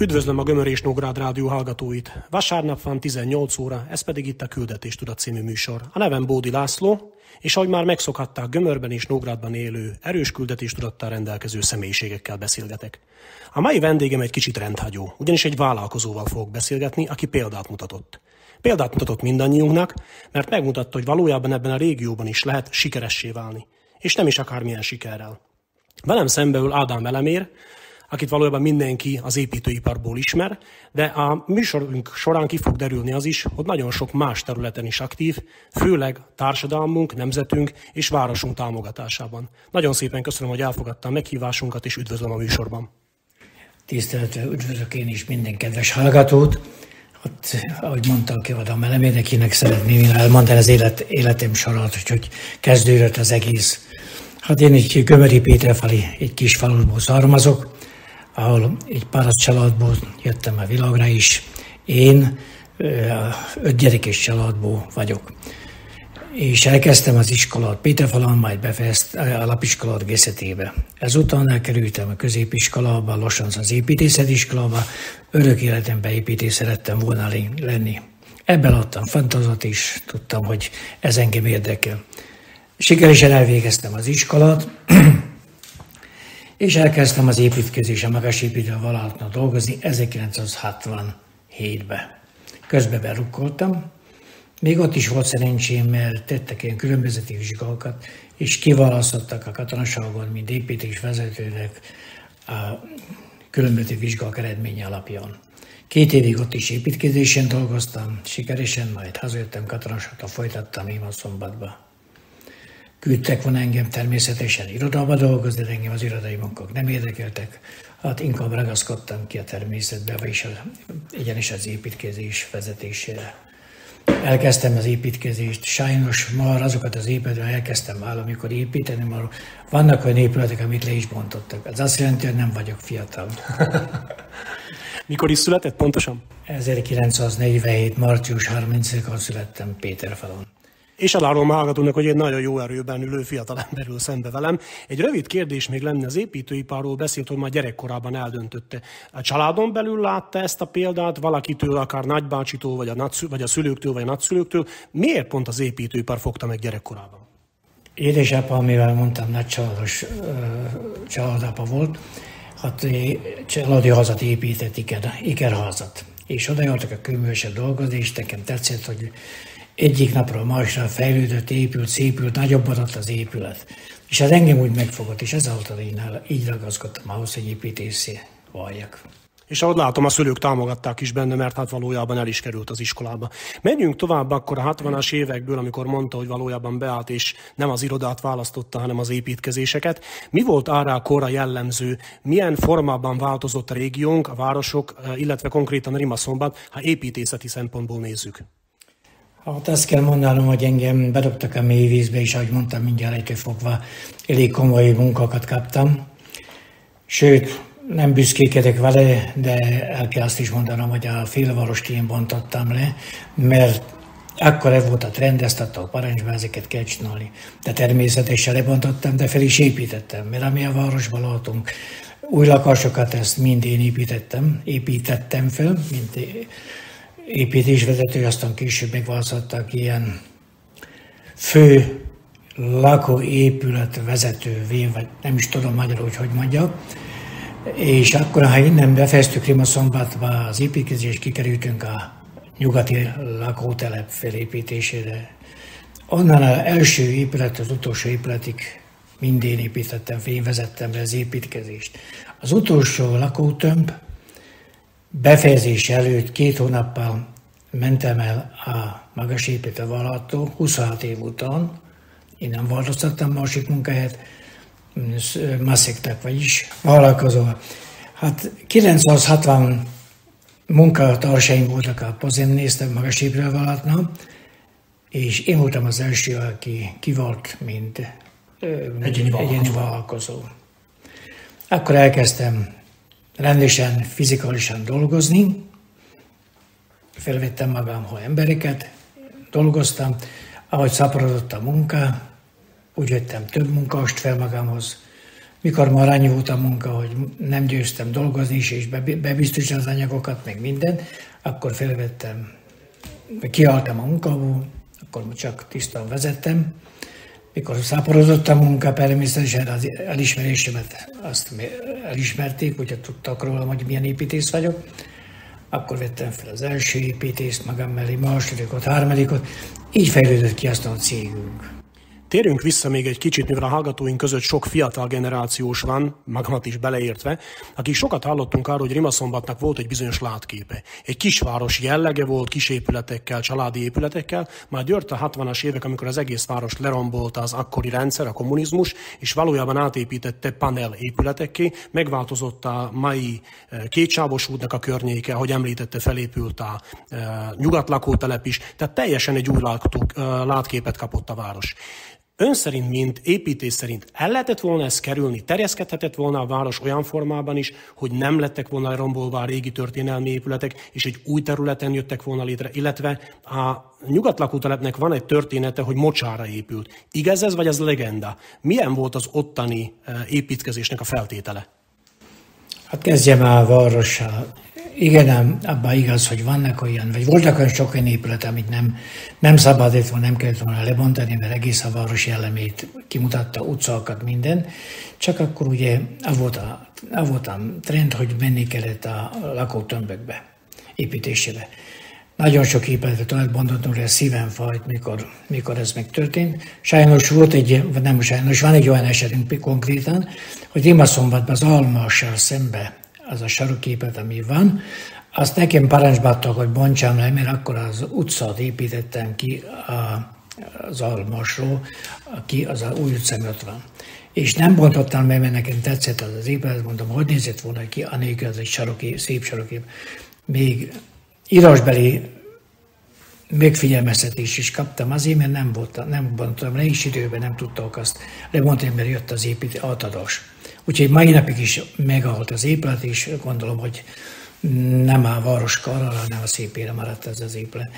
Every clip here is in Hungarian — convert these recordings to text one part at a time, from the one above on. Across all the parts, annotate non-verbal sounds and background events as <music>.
Üdvözlöm a Gömör és Nógrád rádió hallgatóit. Vasárnap van 18 óra, ez pedig itt a Küldetés Tudat című műsor. A nevem Bódi László, és ahogy már megszokhatták, Gömörben és Nógrádban élő, erős küldetés tudattal rendelkező személyiségekkel beszélgetek. A mai vendégem egy kicsit rendhagyó, ugyanis egy vállalkozóval fogok beszélgetni, aki példát mutatott. Példát mutatott mindannyiunknak, mert megmutatta, hogy valójában ebben a régióban is lehet sikeressé válni. És nem is akármilyen sikerrel. Velem szembeül Ádám Elemér, akit valójában mindenki az építőiparból ismer, de a műsorunk során ki fog derülni az is, hogy nagyon sok más területen is aktív, főleg társadalmunk, nemzetünk és városunk támogatásában. Nagyon szépen köszönöm, hogy elfogadta a meghívásunkat, és üdvözlöm a műsorban. Tisztelettel üdvözlök én is minden kedves hallgatót. Hát, ahogy mondta a kivadam eleménekinek szeretném elmondani az élet, életem sorát, hogy kezdődött az egész. Hát én egy Gömöri Péterfali, egy kis faluból származok, ahol egy paraszt családból jöttem a világra is. Én öt gyerekes családból vagyok. És elkezdtem az iskolát Péterfalon, majd befejeztem a lapiskolát Gészetébe. Ezután elkerültem a középiskolába, lassan az építészetiskolába, örök életemben építész szerettem volna lenni. Ebben adtam fantazat is, tudtam, hogy ez engem érdekel. Sikeresen elvégeztem az iskolát, <clears throat> és elkezdtem az építkezés, a magas építő vállalatnak dolgozni 1967-ben. Közben berukkoltam, még ott is volt szerencsém, mert tettek ilyen különbözeti vizsgákat, és kiválasztottak a katonaságon, mint építésvezetőnek a különböző vizsgák eredménye alapján. Két évig ott is építkezésen dolgoztam, sikeresen, majd hazajöttem katonaságra, folytattam én a szombatba. Küldtek volna engem természetesen irodába dolgozni, de engem az irodai munkák nem érdekeltek. Hát inkább ragaszkodtam ki a természetbe, vagyis egyenes az építkezés vezetésére. Elkezdtem az építkezést, sajnos már azokat az épületeket elkezdtem már, amikor építeni, már vannak olyan épületek, amit le is bontottak. Ez azt jelenti, hogy nem vagyok fiatal. <laughs> Mikor is született pontosan? 1947. március 30-án születtem Péterfalon. És elárulom a hallgatónak, hogy egy nagyon jó erőben ülő fiatal emberül szembe velem. Egy rövid kérdés még lenne, az építőiparról beszélt, hogy már gyerekkorában eldöntötte. A családon belül látta ezt a példát, valakitől, akár nagybácsitól, vagy a, nagyszü- vagy a szülőktől, vagy a nagyszülőktől. Miért pont az építőipar fogta meg gyerekkorában? Édesapa, amivel mondtam, nagy családos családapa volt, hát családi hazat épített, iker, ikerházat. És oda jöttek a köművesek dolgozni, és nekem tetszett, hogy egyik napról másra fejlődött, épült, szépült, nagyobb adott az épület. És ez engem úgy megfogott, és ezáltal én így ragaszkodtam ahhoz, hogy építészé valljak. És ahogy látom, a szülők támogatták is benne, mert hát valójában el is került az iskolába. Menjünk tovább akkor a 60-as évekből, amikor mondta, hogy valójában beállt, és nem az irodát választotta, hanem az építkezéseket. Mi volt arra a korra jellemző? Milyen formában változott a régiónk, a városok, illetve konkrétan Rimaszombat, ha építészeti szempontból nézzük? Hát azt kell mondanom, hogy engem bedobtak a mély vízbe, és ahogy mondtam, mindjárt egyre fogva elég komoly munkakat kaptam. Sőt, nem büszkékedek vele, de el kell azt is mondanom, hogy a félvarost én bontottam le, mert akkor ez volt a trend, ezt adta a parancsba, ezeket kell csinálni. De természetesen lebontottam, de fel is építettem, mert ami a városban látunk, új lakásokat ezt mind én építettem, építettem fel, mint építésvezető, aztán később megválasztottak ilyen fő lakóépület vezetővé, vagy nem is tudom magyarul, hogy hogy mondja. És akkor, ha innen befejeztük Rimaszombatba az építkezést, kikerültünk a nyugati lakótelep felépítésére. Onnan az első épület, az utolsó épületig mindén építettem, én vezettem be az építkezést. Az utolsó lakótömb befejezés előtt két hónappal mentem el a magas építő valattól, 26 év után, én nem változtattam másik munkahelyet, massziktak, vagyis vállalkozó. Hát 960 munkatársaim voltak a pozén, néztem magas építővállalatnak, és én voltam az első, aki kivolt, mint egyéni vállalkozó. Akkor elkezdtem rendesen, fizikálisan dolgozni, felvettem magamhoz embereket, dolgoztam, ahogy szaporodott a munka, úgy vettem több munkást fel magamhoz, Mikor már annyi volt a munka, hogy nem győztem dolgozni is, és bebiztosítani az anyagokat, meg minden, akkor felvettem, kialtam a munkából, akkor csak tisztán vezettem. Mikor szaporodott a munka, természetesen az elismerésemet azt elismerték, hogy tudtak róla, hogy milyen építész vagyok. Akkor vettem fel az első építést magam mellé, másodikot, harmadikot. Így fejlődött ki aztán a cégünk. Térjünk vissza még egy kicsit, mivel a hallgatóink között sok fiatal generációs van, magamat is beleértve, akik sokat hallottunk arról, hogy Rimaszombatnak volt egy bizonyos látképe. Egy kisváros jellege volt, kis épületekkel, családi épületekkel, majd jött a 60-as évek, amikor az egész város lerombolta az akkori rendszer, a kommunizmus, és valójában átépítette panel épületekké, megváltozott a mai eh, kétsávos útnak a környéke, ahogy említette, felépült a e, nyugatlakótelep is, tehát teljesen egy új eh, látképet kapott a város. Ön szerint, mint építés szerint el lehetett volna ezt kerülni, terjeszkedhetett volna a város olyan formában is, hogy nem lettek volna rombolva a régi történelmi épületek, és egy új területen jöttek volna létre, illetve a nyugatlakótelepnek van egy története, hogy mocsára épült. Igaz ez, vagy ez legenda? Milyen volt az ottani eh, építkezésnek a feltétele? Hát kezdjem a várossal. Igen, abban igaz, hogy vannak olyan, vagy voltak olyan sok olyan épület, amit nem, nem szabadott volna, nem kellett volna lebontani, mert egész a város jellemét kimutatta, utcákat, minden. Csak akkor ugye a, volt a trend, hogy menni kellett a lakótömbökbe, építésébe. Nagyon sok épületet elbontottunk, hogy a szívem fajt, mikor, mikor ez megtörtént. Sajnos volt egy, nem sajnos, van egy olyan esetünk konkrétan, hogy Rimaszombatban az Almassal szembe az a saroképet, ami van, azt nekem parancsba adtak, hogy bontsam le, mert akkor az utcát építettem ki a, az Almasról, aki az a új utcán ott van. És nem bontottam meg, mert nekem tetszett az az épület, mondom, hogy nézett volna ki, anélkül az egy sarokép, szép sarokép. Még írásbeli megfigyelmeztetés is kaptam azért, mert nem, volt, nem bontottam le, és időben nem tudtak azt lebontani, mert jött az épít átadás. Úgyhogy mai napig is megállt az épület, és gondolom, hogy nem a város karral, hanem a szépére maradt ez az épület.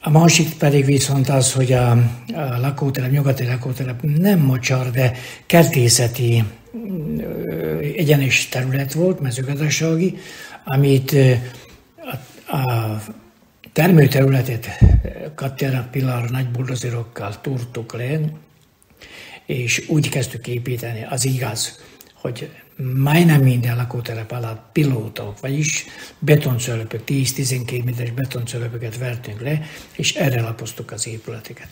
A másik pedig viszont az, hogy a, a lakótelep, nyugati lakótelep nem mocsar, de kertészeti egyenes terület volt, mezőgazdasági, amit a, a termőterületet Katjának pillanatra nagy buldozerokkal turtuk le, és úgy kezdtük építeni, az igaz, hogy majdnem minden lakótelep alatt pilótok, vagyis betoncölöpök, 10-12 méteres betoncölöpöket vertünk le, és erre lapoztuk az épületeket.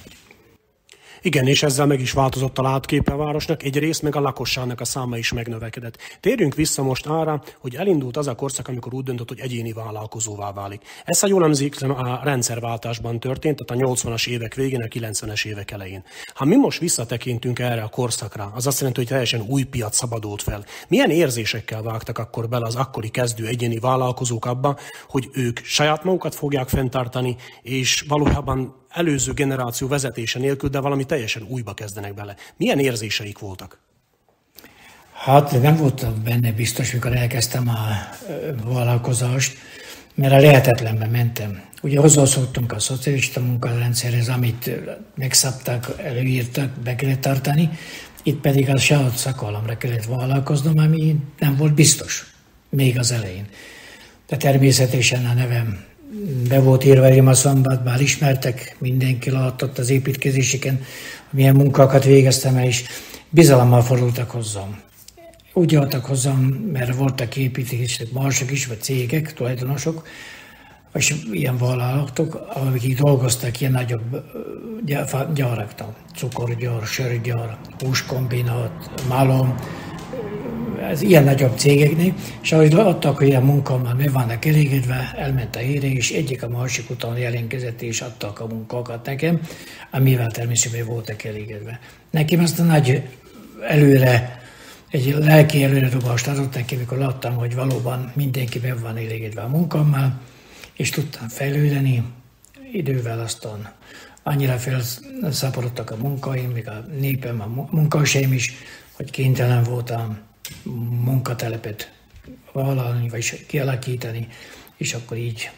Igen, és ezzel meg is változott a látképe a városnak, egyrészt meg a lakosságnak a száma is megnövekedett. Térjünk vissza most arra, hogy elindult az a korszak, amikor úgy döntött, hogy egyéni vállalkozóvá válik. Ez, ha jól emzik, a rendszerváltásban történt, tehát a 80-as évek végén, a 90-es évek elején. Ha mi most visszatekintünk erre a korszakra, az azt jelenti, hogy teljesen új piac szabadult fel. Milyen érzésekkel vágtak akkor bele az akkori kezdő egyéni vállalkozók abba, hogy ők saját magukat fogják fenntartani, és valójában előző generáció vezetése nélkül, de valami teljesen újba kezdenek bele. Milyen érzéseik voltak? Hát nem voltam benne biztos, mikor elkezdtem a vállalkozást, mert a lehetetlenbe mentem. Ugye hozzászoktunk a szocialista munkarendszerhez, amit megszabták, előírtak, be kellett tartani, itt pedig a saját szakalomra kellett vállalkoznom, ami nem volt biztos, még az elején. De természetesen a nevem be volt írva szombat, bár ismertek, mindenki látott az építkezéseken, milyen munkákat végeztem el, és bizalommal fordultak hozzám. Úgy jöttek hozzám, mert voltak építések, mások is, vagy cégek, tulajdonosok, és ilyen vállalatok, akik dolgoztak ilyen nagyobb gyáraktal, cukorgyár, sörgyár, húskombinát, malom, ez ilyen nagyobb cégeknél, és ahogy adtak, hogy a munkámmal mi vannak elégedve, elment a híre, és egyik a másik után jelentkezett, és adtak a munkákat nekem, amivel természetesen voltak elégedve. Nekem azt a nagy előre, egy lelki dobást adott nekem, amikor láttam, hogy valóban mindenki be van elégedve a munkámmal, és tudtam fejlődni, idővel aztán annyira felszaporodtak a munkaim, még a népem, a munkausaim is, hogy kénytelen voltam munkatelepet vállalni, vagy kialakítani, és akkor így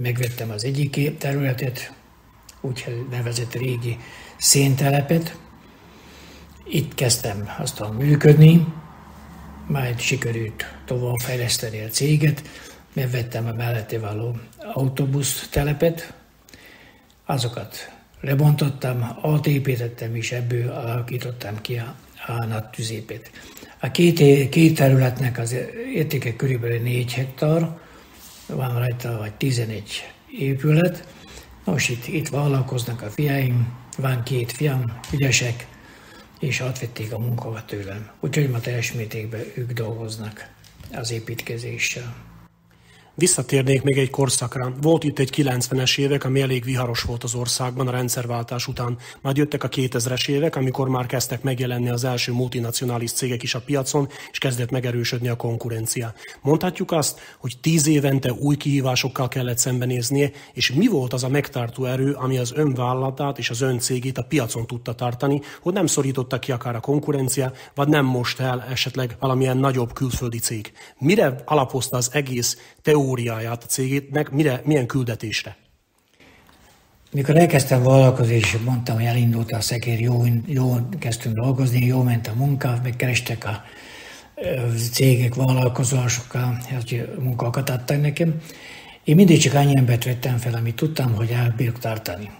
megvettem az egyik területet, úgy nevezett régi széntelepet. Itt kezdtem aztán működni, majd sikerült továbbfejleszteni a céget, megvettem a mellette való autóbusz telepet, azokat lebontottam, átépítettem, és ebből alakítottam ki a, a nagy tüzépét. A két, két területnek az értéke körülbelül 4 hektár, van rajta vagy 11 épület. Nos, itt, itt vállalkoznak a fiaim, van két fiam, ügyesek, és átvették a munkávat tőlem. Úgyhogy ma teljes mértékben ők dolgoznak az építkezéssel. Visszatérnék még egy korszakra. Volt itt egy 90-es évek, ami elég viharos volt az országban a rendszerváltás után. Majd jöttek a 2000-es évek, amikor már kezdtek megjelenni az első multinacionális cégek is a piacon, és kezdett megerősödni a konkurencia. Mondhatjuk azt, hogy tíz évente új kihívásokkal kellett szembenéznie, és mi volt az a megtartó erő, ami az önvállalatát és az ön cégét a piacon tudta tartani, hogy nem szorította ki akár a konkurencia, vagy nem most el esetleg valamilyen nagyobb külföldi cég. Mire alapozta az egész teó teóriáját a cégétnek, mire, milyen küldetésre? Mikor elkezdtem vállalkozni, és mondtam, hogy elindult a szekér, jó, jó kezdtünk dolgozni, jó ment a munka, megkerestek a cégek, vállalkozásokkal, hogy munkákat adtak nekem. Én mindig csak annyi embert vettem fel, amit tudtam, hogy elbírok tartani.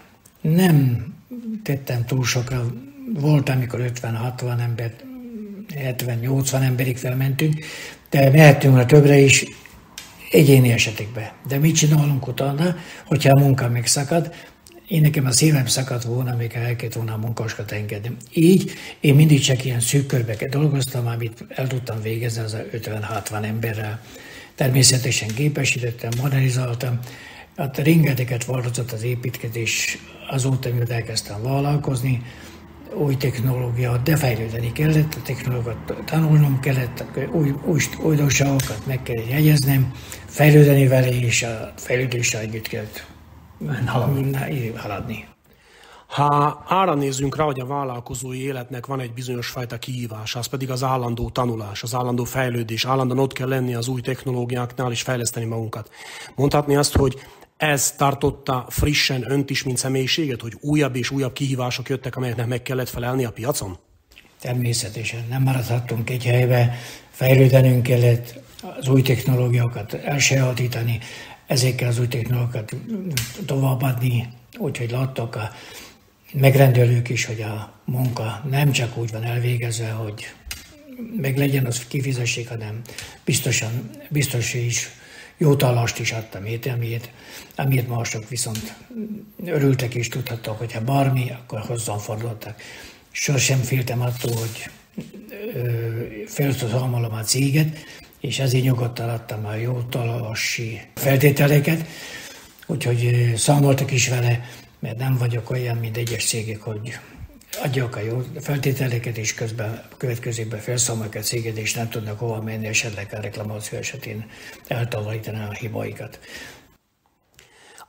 Nem tettem túl sokra, volt, amikor 50-60 ember, 70-80 emberig felmentünk, de mehettünk a többre is, egyéni esetekben. De mit csinálunk utána, hogyha a munka megszakad, én nekem a szívem szakadt volna, még el kellett volna a munkáskat engedni. Így én mindig csak ilyen szűk körbeket dolgoztam, amit el tudtam végezni az 50-60 emberrel. Természetesen gépesítettem, modernizáltam, Hát rengeteget változott az építkezés azóta, mióta elkezdtem vállalkozni új technológia, de fejlődeni kellett, a technológiát tanulnom kellett, új, új újdonságokat meg kell jegyeznem, fejlődeni vele, és a fejlődéssel együtt kellett haladni. Ha arra nézzünk rá, hogy a vállalkozói életnek van egy bizonyos fajta kihívás, az pedig az állandó tanulás, az állandó fejlődés, állandóan ott kell lenni az új technológiáknál és fejleszteni magunkat. Mondhatni azt, hogy ez tartotta frissen önt is, mint személyiséget, hogy újabb és újabb kihívások jöttek, amelyeknek meg kellett felelni a piacon? Természetesen. Nem maradhattunk egy helybe, fejlődenünk kellett, az új technológiákat elsajátítani, ezekkel az új technológiákat továbbadni, úgyhogy láttak a megrendelők is, hogy a munka nem csak úgy van elvégezve, hogy meg legyen, az kifizessék, hanem biztosan, biztos is jó talást is adtam ét, amiért, amiért mások viszont örültek és tudhattak, hogyha bármi, akkor hozzám fordultak. Sosem féltem attól, hogy felszólmalom a céget, és ezért nyugodtan adtam a jó talási feltételeket, úgyhogy számoltak is vele, mert nem vagyok olyan, mint egyes cégek, hogy adjak a jó feltételeket, és közben a következőben felszámolják a céget, és nem tudnak hova menni, esetleg a reklamáció esetén eltalanítaná a hibaikat.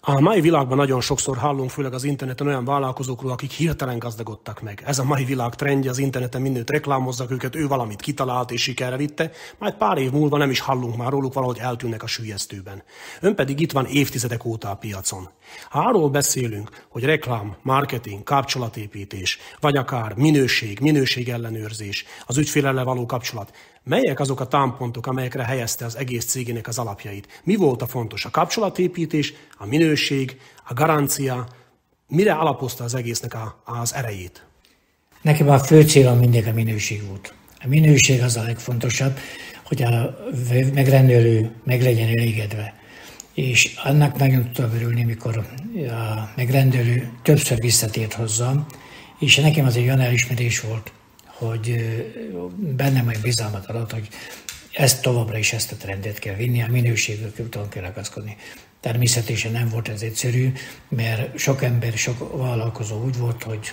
A mai világban nagyon sokszor hallunk, főleg az interneten olyan vállalkozókról, akik hirtelen gazdagodtak meg. Ez a mai világ trendje, az interneten mindent reklámozzak őket, ő valamit kitalált és sikerre vitte, majd pár év múlva nem is hallunk már róluk, valahogy eltűnnek a sülyeztőben. Ön pedig itt van évtizedek óta a piacon. Ha arról beszélünk, hogy reklám, marketing, kapcsolatépítés, vagy akár minőség, minőség ellenőrzés, az ügyfélele való kapcsolat, Melyek azok a támpontok, amelyekre helyezte az egész cégének az alapjait? Mi volt a fontos? A kapcsolatépítés, a minőség, a garancia? Mire alapozta az egésznek a, az erejét? Nekem a fő célom mindig a minőség volt. A minőség az a legfontosabb, hogy a megrendelő meg legyen elégedve. És annak nagyon tudtam örülni, mikor a megrendelő többször visszatért hozzám, és nekem az egy olyan elismerés volt, hogy bennem egy bizalmat adott, hogy ezt továbbra is ezt a trendet kell vinni, a minőségű úton kell ragaszkodni. Természetesen nem volt ez egyszerű, mert sok ember, sok vállalkozó úgy volt, hogy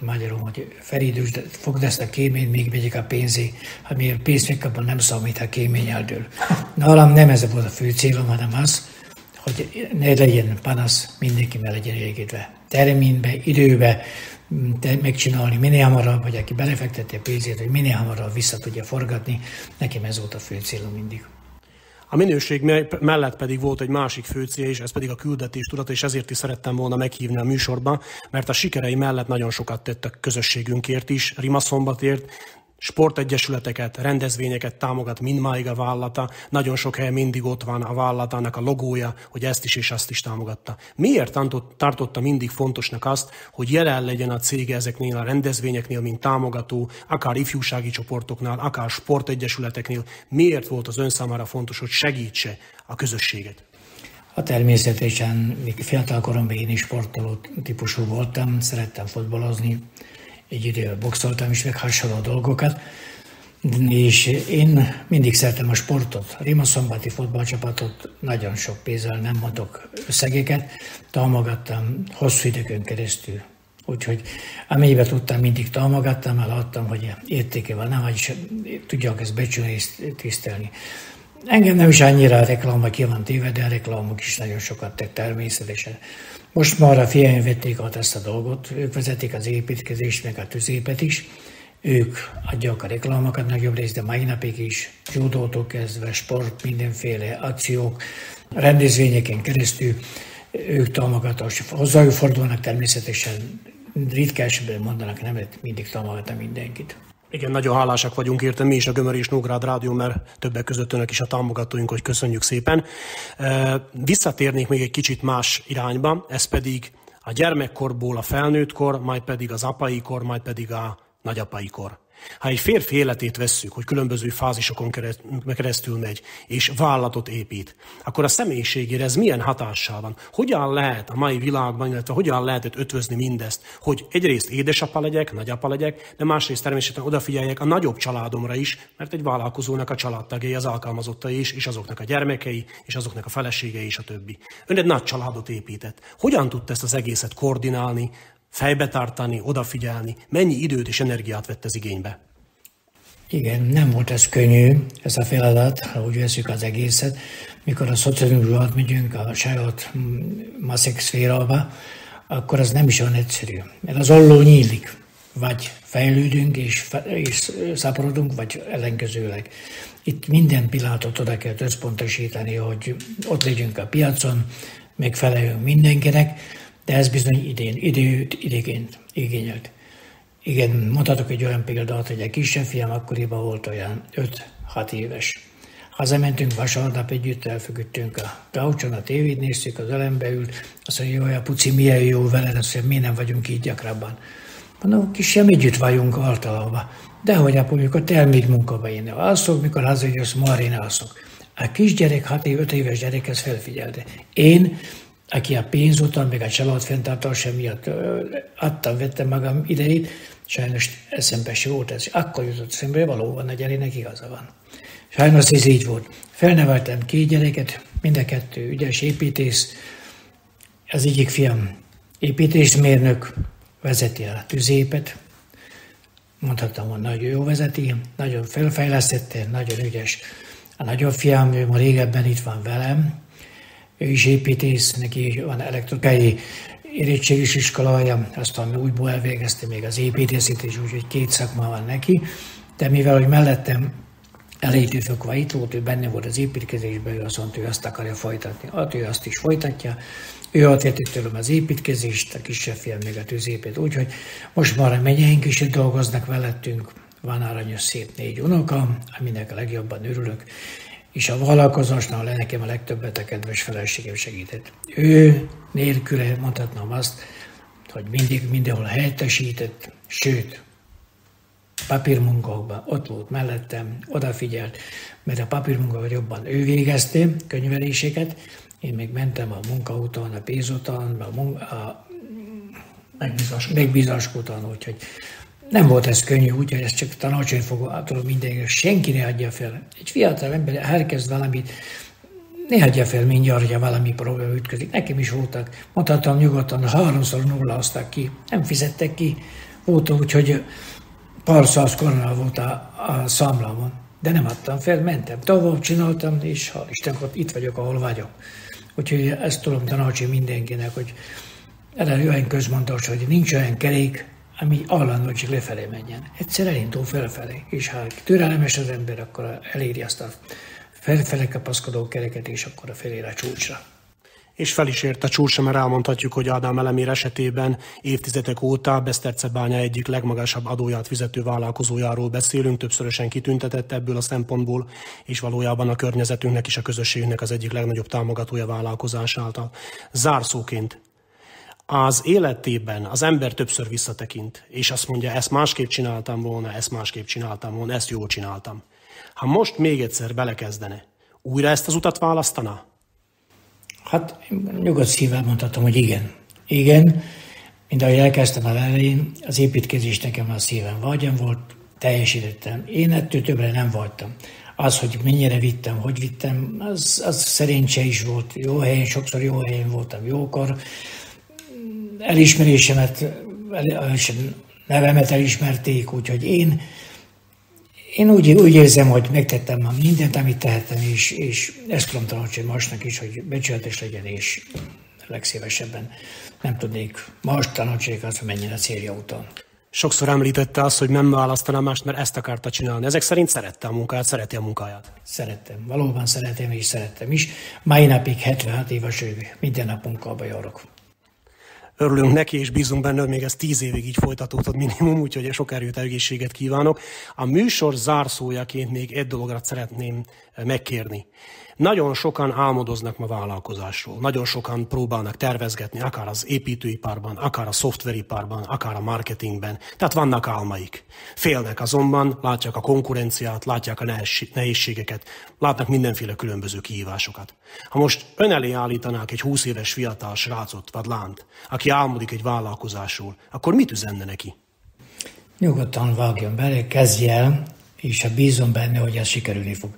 magyarul, hogy felidős, fogd ezt a kéményt, még megyek a pénzé, ha miért pénzt megkapom, nem számít, ha kémény eldől. Nálam nem ez volt a fő célom, hanem az, hogy ne legyen panasz, mindenki meg legyen elégedve. Termínbe, időbe, megcsinálni minél hamarabb, vagy aki belefektette a pénzét, hogy minél hamarabb vissza tudja forgatni. Nekem ez volt a fő célom mindig. A minőség mellett pedig volt egy másik fő cél, és ez pedig a küldetés tudata, és ezért is szerettem volna meghívni a műsorba, mert a sikerei mellett nagyon sokat tett a közösségünkért is, Rimaszombatért, sportegyesületeket, rendezvényeket támogat mindmáig a vállata. Nagyon sok helyen mindig ott van a vállalatának a logója, hogy ezt is és azt is támogatta. Miért tartotta mindig fontosnak azt, hogy jelen legyen a cége ezeknél a rendezvényeknél, mint támogató, akár ifjúsági csoportoknál, akár sportegyesületeknél? Miért volt az ön számára fontos, hogy segítse a közösséget? A természetesen, még fiatal koromban én is sportoló típusú voltam, szerettem fotbalozni, egy idővel boxoltam is, meg hasonló dolgokat. És én mindig szeretem a sportot. A Rima Szombati futballcsapatot nagyon sok pénzzel, nem mondok összegeket, támogattam hosszú időkön keresztül. Úgyhogy amennyiben tudtam, mindig támogattam, mert láttam, hogy értéke van, nem, hogy tudjak ezt becsülni és tisztelni. Engem nem is annyira a reklámok ki van téve, de a reklámok is nagyon sokat tett természetesen. Most már a fiaim vették át ezt a dolgot, ők vezetik az építkezést, meg a tüzépet is, ők adják a reklámokat nagyobb részt, de mai napig is, judótól kezdve, sport, mindenféle akciók, rendezvényeken keresztül, ők támogatás, hozzájuk fordulnak természetesen, ritka esetben mondanak nemet, mindig támogatnak mindenkit. Igen, nagyon hálásak vagyunk érte mi is a Gömör és Nógrád Rádió, mert többek között önök is a támogatóink, hogy köszönjük szépen. Visszatérnék még egy kicsit más irányba, ez pedig a gyermekkorból a felnőttkor, majd pedig az apai kor, majd pedig a nagyapai kor. Ha egy férfi életét vesszük, hogy különböző fázisokon keresztül megy, és vállalatot épít, akkor a személyiségére ez milyen hatással van? Hogyan lehet a mai világban, illetve hogyan lehet ötvözni mindezt, hogy egyrészt édesapa legyek, nagyapa legyek, de másrészt természetesen odafigyeljek a nagyobb családomra is, mert egy vállalkozónak a családtagjai, az alkalmazottai is, és azoknak a gyermekei, és azoknak a feleségei, és a többi. Ön egy nagy családot épített. Hogyan tudta ezt az egészet koordinálni, fejbe tartani, odafigyelni, mennyi időt és energiát vett ez igénybe? Igen, nem volt ez könnyű, ez a feladat, ha úgy veszük az egészet. Mikor a szocializmusban megyünk a saját maszek szférába, akkor az nem is olyan egyszerű. Mert az olló nyílik. Vagy fejlődünk és, és szaporodunk, vagy ellenkezőleg. Itt minden pillanatot oda kell összpontosítani, hogy ott legyünk a piacon, megfeleljünk mindenkinek, de ez bizony idén, időt idegént igényelt. Igen, mondhatok egy olyan példát, hogy egy kisebb fiam akkoriban volt olyan 5-6 éves. Hazamentünk vasárnap együtt, elfüggöttünk a gaucson, a tévét néztük, az elembe ült, azt mondja, hogy a puci, milyen jó veled, azt mondja, mi nem vagyunk így gyakrabban. Mondom, kisem, együtt vagyunk általában. De hogy apu, mikor te elmégy munkába, én alszok, mikor hazajössz, már én alszok. A kisgyerek, 6 év, 5 éves gyerek ezt felfigyelte. Én aki a pénzúton, meg a család fenntartása miatt adtam, vettem magam idejét, sajnos eszembe se volt ez. Akkor jutott szembe, valóban a gyerének igaza van. Sajnos ez így volt. Felneveltem két gyereket, mind a kettő ügyes építész. Az egyik fiam építésmérnök, vezeti a tüzépet, mondhatom, hogy nagyon jó vezeti, nagyon felfejlesztette, nagyon ügyes. A nagyobb fiam, ő ma régebben itt van velem, ő is építész, neki van elektrikai érettségis iskolája, aztán újból elvégezte még az építészét, és úgyhogy két szakma van neki, de mivel, hogy mellettem elejétől fogva itt volt, ő benne volt az építkezésben, ő azt mondta, ő azt akarja folytatni. Hát ő azt is folytatja, ő átvette tőlem az építkezést, a kisebb fiam még a tűzépét, úgyhogy most már a mennyeink is dolgoznak velettünk, van aranyos szép négy unoka, aminek a legjobban örülök, és a vállalkozásnál le nekem a legtöbbet a kedves feleségem segített. Ő nélküle mondhatnám azt, hogy mindig mindenhol helyettesített, sőt, papírmunkákban ott volt mellettem, odafigyelt, mert a papírmunkákat jobban ő végezte, könyveléseket, én még mentem a munka után, a pénz után, a, munka, a megbízás után, úgyhogy nem volt ez könnyű, úgyhogy ezt csak tanácsolni fogom attól mindenki, senki ne adja fel. Egy fiatal ember elkezd valamit, ne adja fel mindjárt, hogyha valami probléma ütközik. Nekem is voltak, mondhatom nyugodtan, háromszor nulláztak ki, nem fizettek ki. Volt úgy, hogy pár száz korona volt a, a számlámon, de nem adtam fel, mentem, tovább csináltam, és hál' Isten, itt vagyok, ahol vagyok. Úgyhogy ezt tudom tanácsolni mindenkinek, hogy erre olyan közmondás, hogy nincs olyan kerék, ami állandóan csak lefelé menjen. Egyszer elindul felfelé, és ha türelmes az ember, akkor eléri azt a felfele kapaszkodó kereket, és akkor a felér a csúcsra. És fel is ért a csúcsa, mert elmondhatjuk, hogy Ádám Elemér esetében évtizedek óta Besztercebánya egyik legmagasabb adóját fizető vállalkozójáról beszélünk, többszörösen kitüntetett ebből a szempontból, és valójában a környezetünknek és a közösségnek az egyik legnagyobb támogatója vállalkozás által. Zárszóként az életében az ember többször visszatekint, és azt mondja, ezt másképp csináltam volna, ezt másképp csináltam volna, ezt jól csináltam. Ha most még egyszer belekezdene, újra ezt az utat választana? Hát nyugodt szívvel mondhatom, hogy igen. Igen, mint ahogy elkezdtem a elején, az építkezés nekem a szívem vagyon volt, teljesítettem. Én ettől többre nem voltam. Az, hogy mennyire vittem, hogy vittem, az, az szerényse is volt. Jó helyen, sokszor jó helyen voltam jókor. Elismerésemet, nevemet elismerték, úgyhogy én én úgy, úgy érzem, hogy megtettem már mindent, amit tehettem, és, és ezt tudom tanácsolni másnak is, hogy becsületes legyen, és legszívesebben nem tudnék most tanácsolni azt, hogy menjen a célja úton. Sokszor említette azt, hogy nem választaná mást, mert ezt akarta csinálni. Ezek szerint szerette a munkáját, szereti a munkáját. Szerettem, valóban szeretem és szerettem is. Mai napig 76 éves, hogy minden nap munkába járok. Örülünk neki, és bízunk benne, hogy még ez tíz évig így folytatódhat minimum, úgyhogy sok erőt, egészséget kívánok. A műsor zárszójaként még egy dologra szeretném megkérni. Nagyon sokan álmodoznak ma vállalkozásról, nagyon sokan próbálnak tervezgetni, akár az építőiparban, akár a szoftveriparban, akár a marketingben. Tehát vannak álmaik. Félnek azonban, látják a konkurenciát, látják a nehézségeket, látnak mindenféle különböző kihívásokat. Ha most ön elé állítanák egy 20 éves fiatal srácot vagy lánt, aki álmodik egy vállalkozásról, akkor mit üzenne neki? Nyugodtan vágjon bele, kezdje el, és ha bízom benne, hogy ez sikerülni fog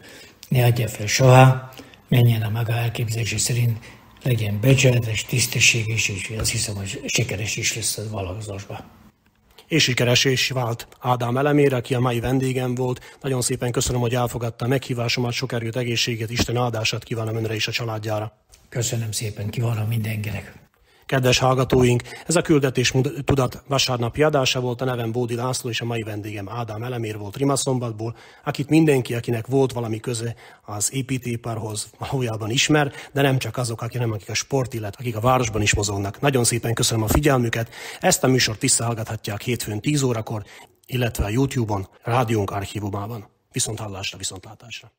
ne adja fel soha, menjen a maga elképzelése szerint, legyen becsületes, tisztességes, és azt hiszem, hogy sikeres is lesz a vállalkozásban. És sikeres is vált Ádám Elemér, aki a mai vendégem volt. Nagyon szépen köszönöm, hogy elfogadta a meghívásomat, sok erőt, egészséget, Isten áldását kívánom önre és a családjára. Köszönöm szépen, kívánom mindenkinek. Kedves hallgatóink, ez a küldetés tudat vasárnapi adása volt, a nevem Bódi László, és a mai vendégem Ádám Elemér volt Rimaszombatból, akit mindenki, akinek volt valami köze az építőiparhoz, valójában ismer, de nem csak azok, akik nem, akik a sport, illet, akik a városban is mozognak. Nagyon szépen köszönöm a figyelmüket. Ezt a műsort visszahallgathatják hétfőn 10 órakor, illetve a YouTube-on, rádiónk archívumában. Viszont hallásra, viszontlátásra.